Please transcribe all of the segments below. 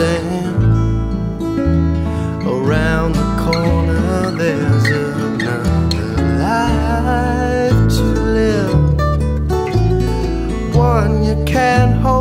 stand. Around the corner there's another life to live. One you can't hold.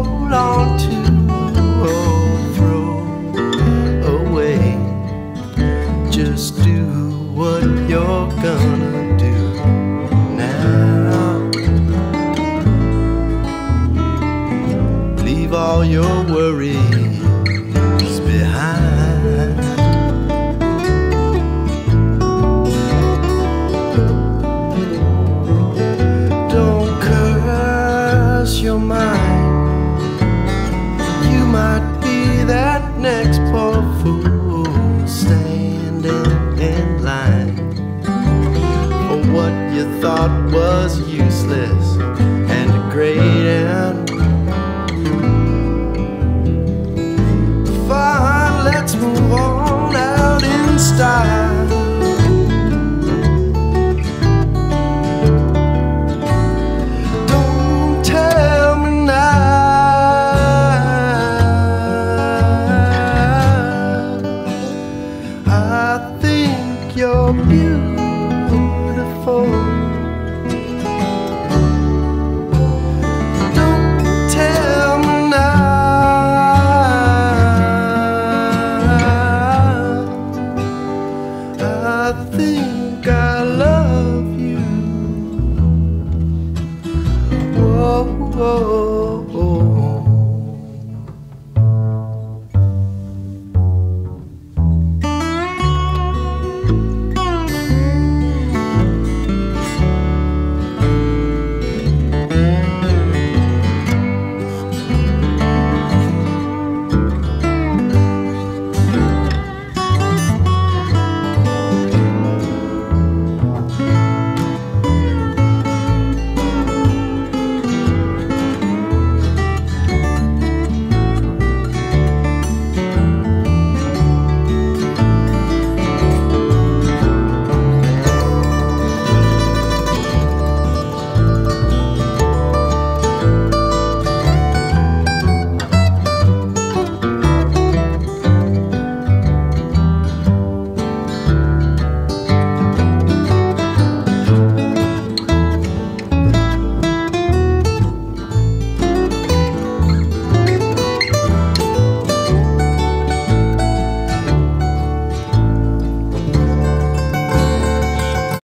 thought was I think I love you. Whoa, whoa.